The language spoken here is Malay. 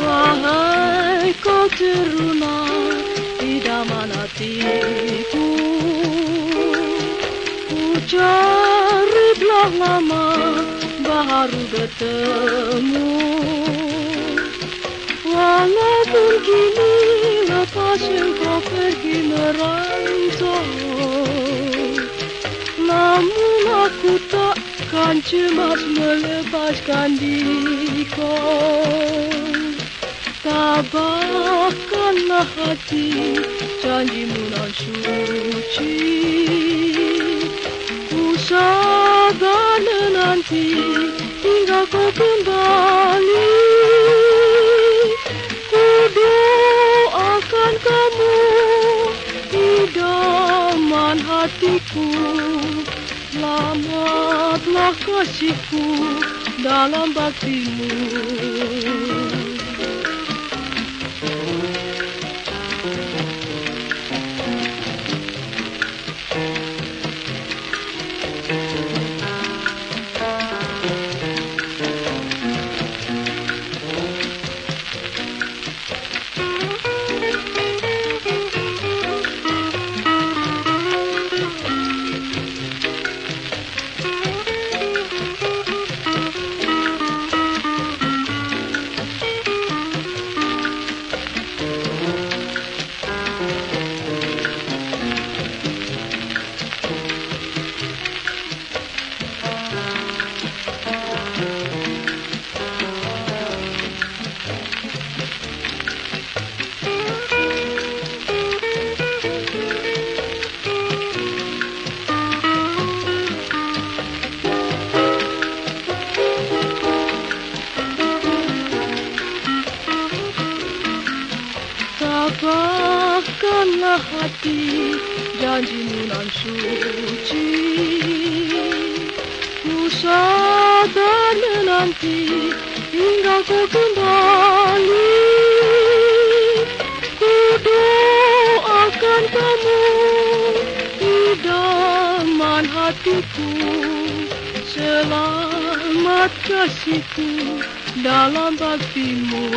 Wahai kau teruna idaman hatiku Ku cari belah lama baru bertemu. Walaupun kini lepas engkau pergi merantau takkan cemas melepaskan diriku Tabahkanlah hati janjimu nan suci Ku sabar menanti hingga kau kembali Ku doakan kamu idaman hatiku Selamatlah kasihku dalam baktimu Tabahkanlah hati janjimu nan suci Ku sabar menanti hingga kau kembali Ku doakan kamu idaman hatiku. Selamat kasihku dalam baktimu